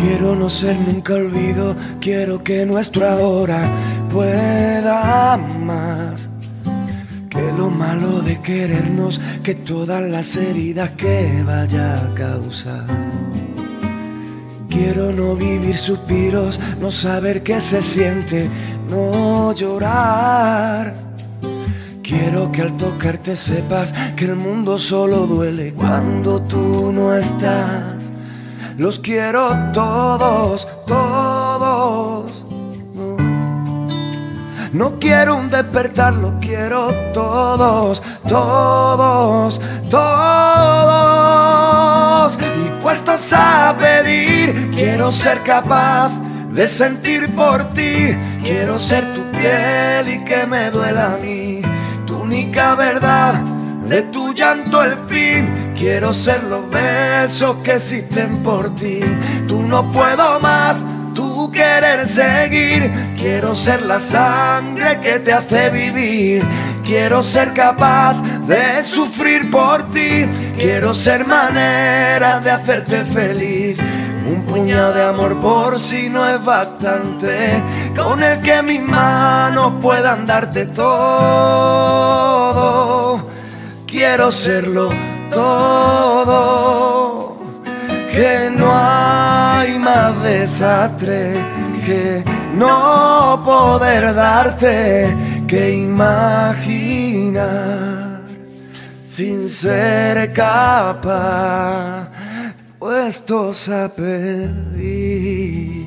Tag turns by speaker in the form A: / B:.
A: Quiero no ser nunca olvido, quiero que nuestro ahora pueda más. Que lo malo de querernos, que todas las heridas que vaya a causar. Quiero no vivir suspiros, no saber qué se siente, no llorar. Quiero que al tocarte sepas que el mundo solo duele cuando tú no estás. Los quiero todos, todos. No, quiero un despertar, los quiero todos, todos, todos. Y puestos a pedir, quiero ser capaz de sentir por ti. Quiero ser tu piel y que me duela a mí. Tu única verdad, de tu llanto el fin. Quiero ser los besos que existen por ti. Tú no puedo más, tú querer seguir. Quiero ser la sangre que te hace vivir. Quiero ser capaz de sufrir por ti. Quiero ser manera de hacerte feliz. Un puñado de amor por si no es bastante, con el que mis manos puedan darte todo. Quiero serlo todo, que no hay más desastre que no poder darte, que imaginar sin ser capaz, puestos a pedir.